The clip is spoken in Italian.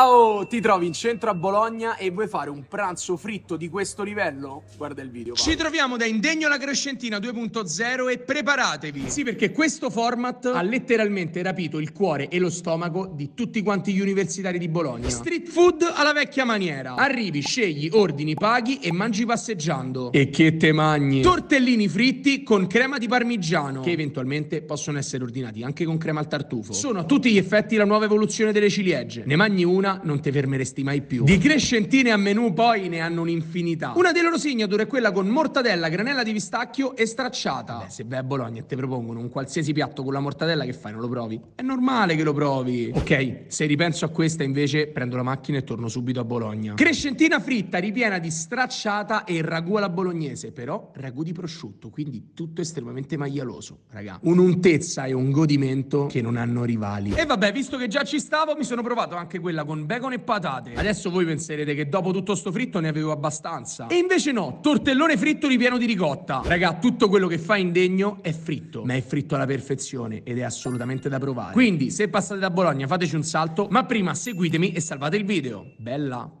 Oh, ti trovi in centro a Bologna e vuoi fare un pranzo fritto di questo livello? Guarda il video. Ci troviamo da Indegno alla Crescentina 2.0 e preparatevi. Sì, perché questo format ha letteralmente rapito il cuore e lo stomaco di tutti quanti gli universitari di Bologna. Street food alla vecchia maniera. Arrivi, scegli, ordini, paghi e mangi passeggiando. E che te magni? Tortellini fritti con crema di parmigiano, che eventualmente possono essere ordinati anche con crema al tartufo. Sono a tutti gli effetti la nuova evoluzione delle ciliegie. Ne mangi una una non ti fermeresti mai più. Di crescentine a menù poi ne hanno un'infinità. Una delle loro signature è quella con mortadella, granella di pistacchio e stracciata. Beh, se vai a Bologna e ti propongono un qualsiasi piatto con la mortadella, che fai? Non lo provi? È normale che lo provi. Ok, se ripenso a questa invece prendo la macchina e torno subito a Bologna. Crescentina fritta ripiena di stracciata e ragù alla bolognese, però ragù di prosciutto, quindi tutto estremamente maialoso, raga. Un'untezza e un godimento che non hanno rivali. E vabbè, visto che già ci stavo, mi sono provato anche quella con bacon e patate. Adesso voi penserete che dopo tutto sto fritto ne avevo abbastanza. E invece no, tortellone fritto ripieno di ricotta. Raga, tutto quello che fa indegno è fritto, ma è fritto alla perfezione ed è assolutamente da provare. Quindi, se passate da Bologna, fateci un salto, ma prima seguitemi e salvate il video. Bella!